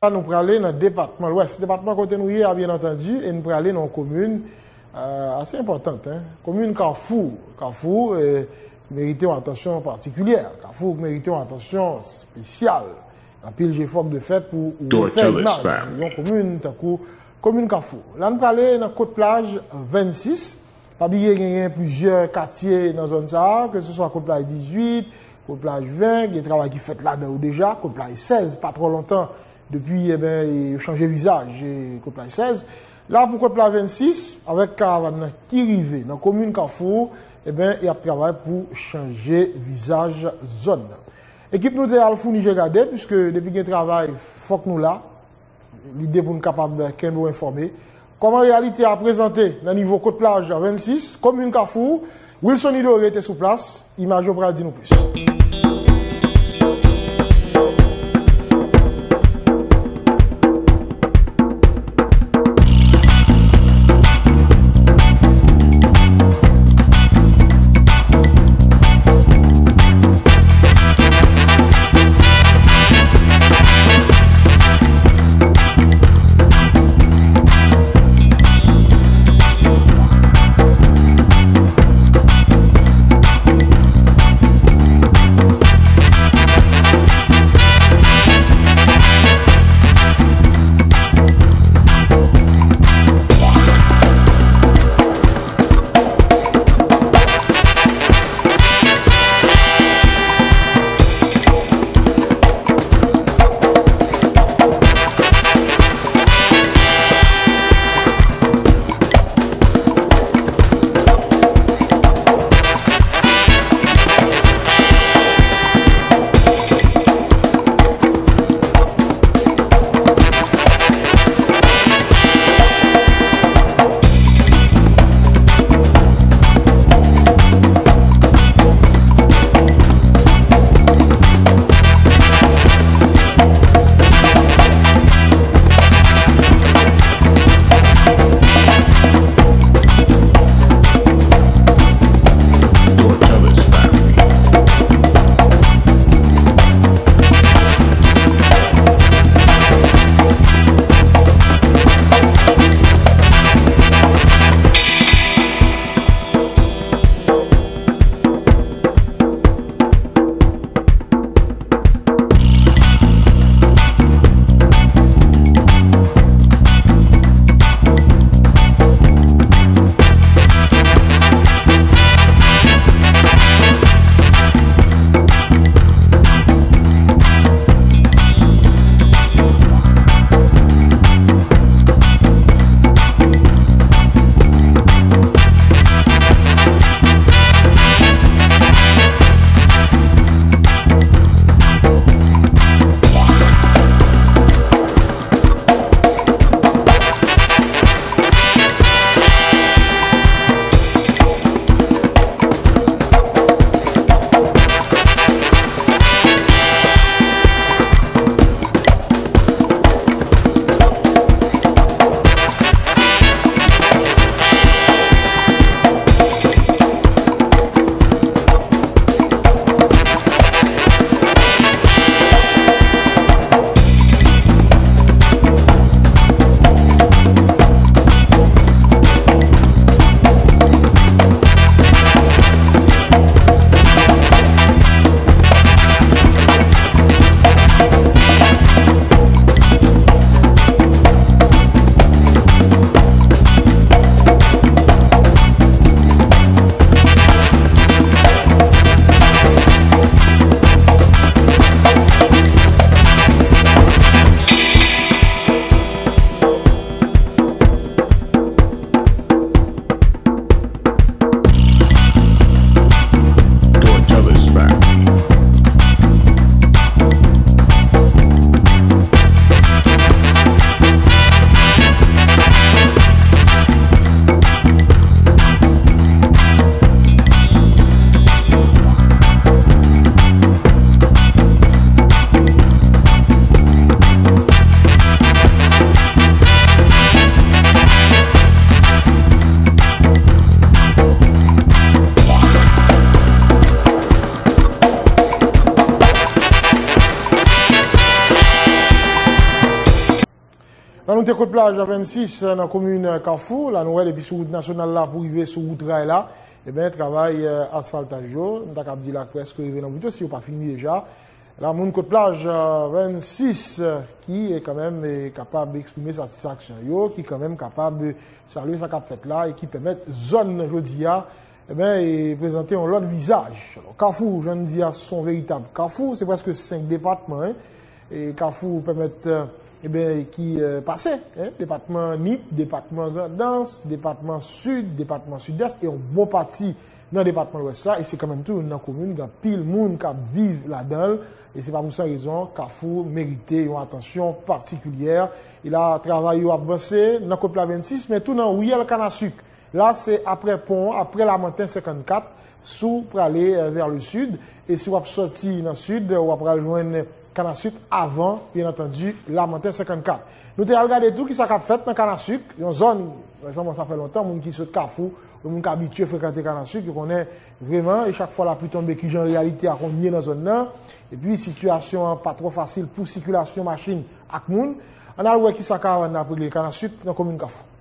nous prenons aller dans le département l'Ouest. Le département côté nous hier, bien entendu, et nous prenons aller dans une commune euh, assez importante. Hein? Commune Carrefour. Carrefour euh, mérite une attention particulière. Carrefour mérite une attention spéciale. Un pile j'ai fort de fait pour faire une commune, commune Carrefour. Là, nous aller dans Côte Plage 26. Pas oublier qu'il y a plusieurs quartiers dans la zone ça, que ce soit Côte Plage 18, Côte Plage 20, il y a des travail qui fait là-dedans déjà, Côte Plage 16, pas trop longtemps, depuis, eh ben, il changé visage, Côte Plage 16. Là, pour Plage 26, avec caravane qui arrive dans la commune Carrefour, eh ben, il a travail pour changer visage zone. Équipe nous de Alfouni, j'ai regardé, puisque depuis qu'il travail, faut que nous là, l'idée pour nous capables de nous informer. Comme en réalité a présenté dans le niveau Côte-Plage 26, commune Carrefour, Wilson Ido était sous place, image au bras, nous plus. Nan nou te kote plaj euh, euh, la 26 nan komune Kafou, la nou wè depi sou route nasyonal la pou rive sou route ray la, e ben travay asfaltaj yo, nou tak ap di la kreske rive nan bout yo, si yo pa fini deja. La moun kote plaj euh, 26 ki e kamem kapab eksprime satisfaksyon yo, ki kamem kapab salwe sa kap fet la, e ki pemet zon jodi ya, e eh ben e prezante yon lot visage. Kafou, jen di ne son veritab. Kafou, se preske 5 départements. Hein, et Carrefour euh, e Kafou pemet... ki pase, depatman Nip, depatman Dans, depatman Sud, depatman Sud-Est, e yon bon pati nan depatman Ouest la, e se kamen tou nan komoun, ga pil moun ka vive la dal, e se pa pou sa rezon, ka fou merite yon atensyon partikulyer, e la travay yo abose nan Kopla 26, men tou nan Ouyel Kanasuk, la se apre pon, apre la Mantin 54, sou prale ver le Sud, e se wap soti nan Sud, wap prale jwen Kanasuk avan, bien attendu, la Mantin 54. Nou te al gade tout ki sa kap fet nan Kanasuk, yon zon, resanman sa fe lontan, moun ki sot kafou, moun ki abitue frekante Kanasuk, yon konen vreman, e chak fwa la pu tombe ki jan realite akon nye nan zon nan, e pi situasyon pa tro fasil pou sikulasyon machin ak moun, an al wè ki sa ka nan apre Kanasuk nan komoun kafou.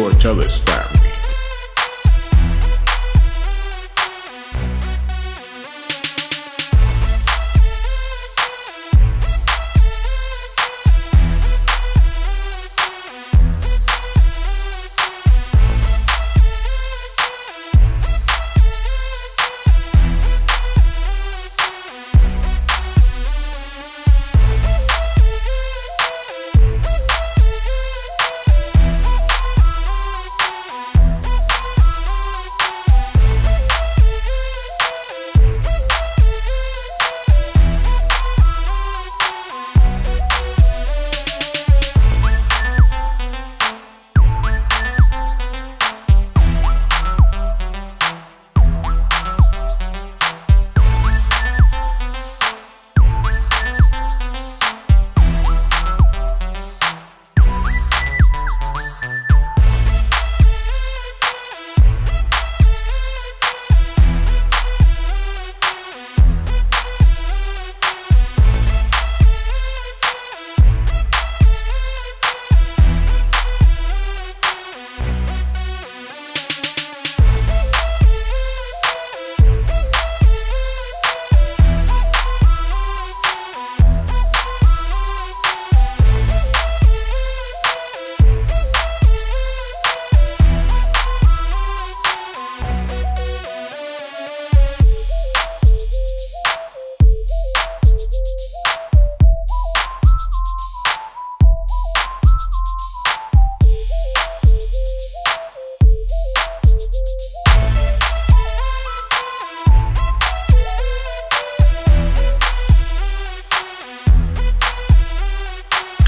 short tell us fam.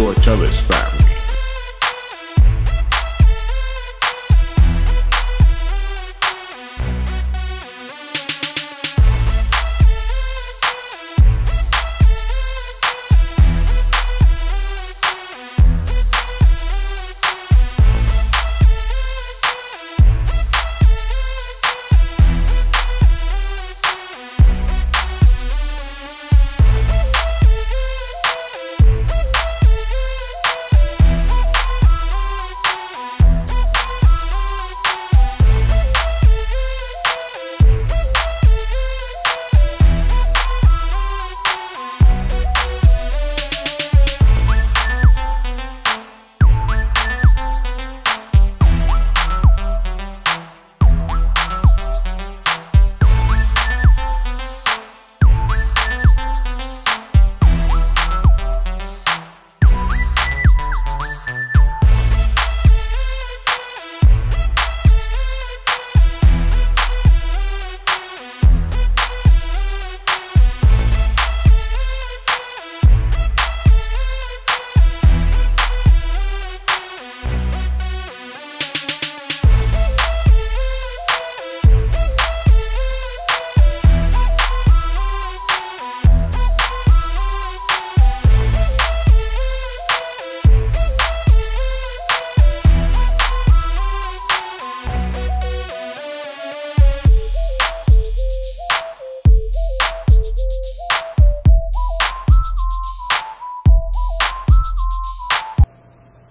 to each other's.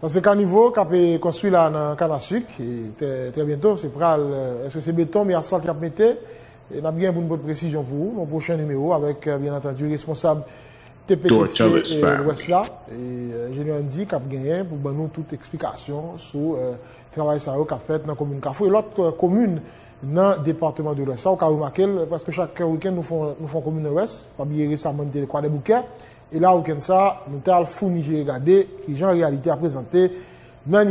Ça c'est caniveau qui a construit là dans Canasuc. Et très, bientôt, c'est pral, euh, est-ce que c'est béton, mais asphalte qui a mis Et on a bien une bonne précision pour vous, mon prochain numéro, avec euh, bien entendu responsable TPTC et l'Ouest là. Et euh, je lui ai dit qu'il a gagné pour ben, nous toute explication sur le travail ça qu'a fait dans la commune Carrefour et l'autre euh, commune dans le département de l'Ouest. Ça, on a remarqué, parce que chaque week-end, nous faisons nous font commune de l'Ouest, pas bien récemment, avons des bouquets. Et là, week-end ça, nous avons fourni, j'ai regardé, qui en réalité à présenter dans